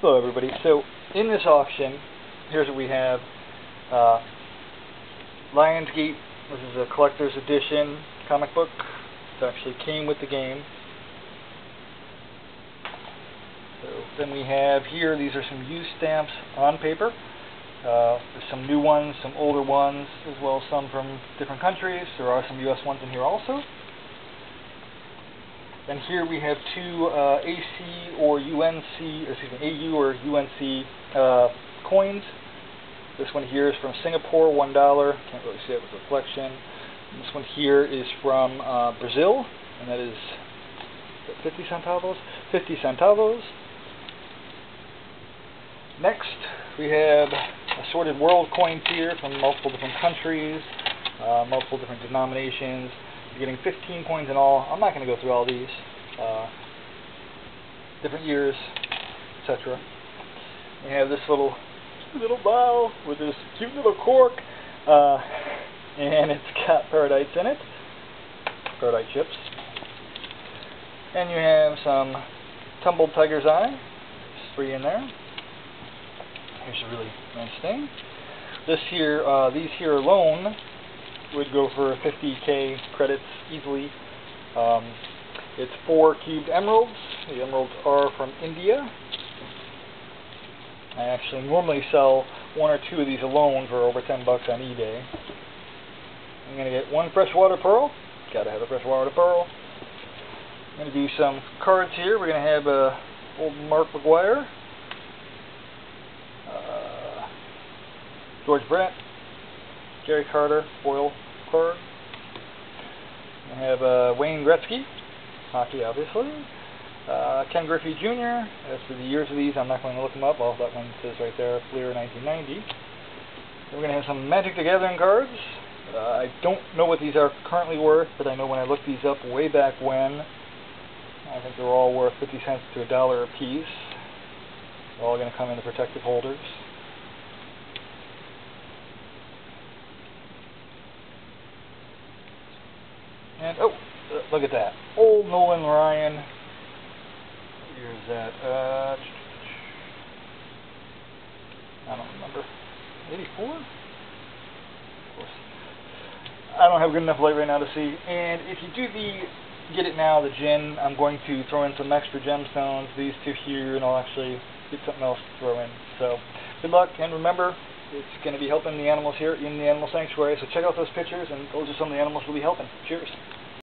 Hello everybody. So in this auction, here's what we have. Uh, Lionsgate, this is a collector's edition comic book. It actually came with the game. So then we have here, these are some used stamps on paper. Uh, there's some new ones, some older ones, as well as some from different countries. There are some US ones in here also. And here we have two uh, AC or UNC, excuse me, AU or UNC uh, coins. This one here is from Singapore, one dollar. Can't really see it with reflection. And this one here is from uh, Brazil, and that is 50 centavos. 50 centavos. Next, we have assorted world coins here from multiple different countries, uh, multiple different denominations. Getting 15 coins in all. I'm not going to go through all these. Uh, different years, etc. You have this little little vial with this cute little cork, uh, and it's got Paradites in it, Paradite chips. And you have some Tumbled Tiger's Eye, There's three in there. Here's a really nice thing. This here, uh, these here alone would go for 50k credits easily. Um, it's four cubed emeralds. The emeralds are from India. I actually normally sell one or two of these alone for over 10 bucks on eBay. I'm going to get one freshwater pearl. Gotta have a freshwater pearl. I'm going to do some cards here. We're going to have a uh, old Mark McGwire, Uh, George Brett. Gary Carter, foil card. I have uh, Wayne Gretzky, hockey obviously. Uh, Ken Griffey Jr. As for the years of these, I'm not going to look them up. Well, that one says right there, Fleer 1990. We're going to have some Magic the Gathering cards. Uh, I don't know what these are currently worth, but I know when I looked these up way back when, I think they were all worth 50 cents to a dollar a piece. They're all going to come in the protective holders. And, oh, look at that. Old Nolan Ryan. Here's that. Uh, I don't remember. 84? Of course. I don't have good enough light right now to see. And if you do the get it now, the gin, I'm going to throw in some extra gemstones, these two here, and I'll actually get something else to throw in. So, good luck, and remember, it's going to be helping the animals here in the animal sanctuary, so check out those pictures, and those are some of the animals we'll be helping. Cheers.